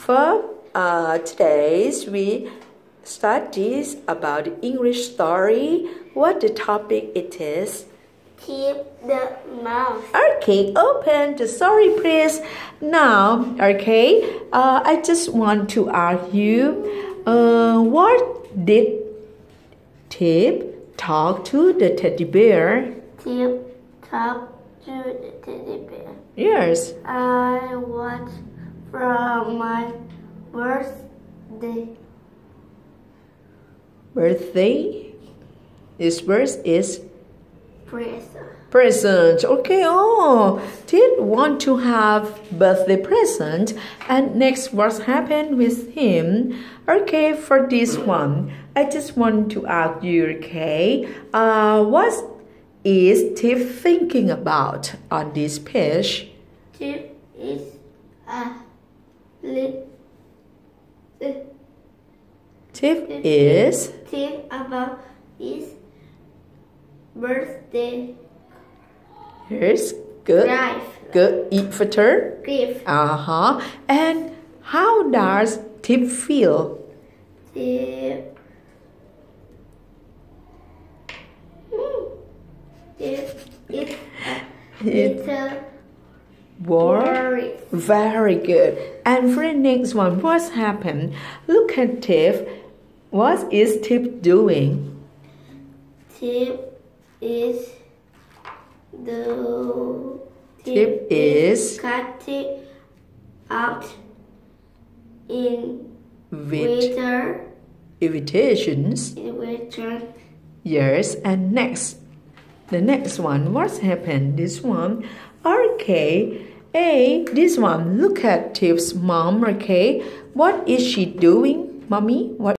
For uh, today's we studies about English story. What the topic it is? Keep the mouth. Okay, open the story, please. Now, okay, uh, I just want to ask you, uh, what did Tip talk to the teddy bear? Tip talk to the teddy bear. Yes. I want from my birthday. Birthday. This verse is present. present. Okay, oh, did want to have birthday present, and next what happened with him? Okay, for this one, I just want to ask you. Okay, uh, what is Tiff thinking about on this page? A Tiff is think about his birthday here's good, drive. good eat for turn. Gift. Uh huh. And how does Tip feel? Tip. Hmm. Tip is a little War. worried. Very good. And for the next one, what's happened? Look at Tiff. What is Tip doing? Tip is the Tip is cutting out in with winter invitations. in winter Yes. And next, the next one, what's happened? This one. Okay. A, this one. Look at Tiff's mom. Okay. What is she doing, mommy? What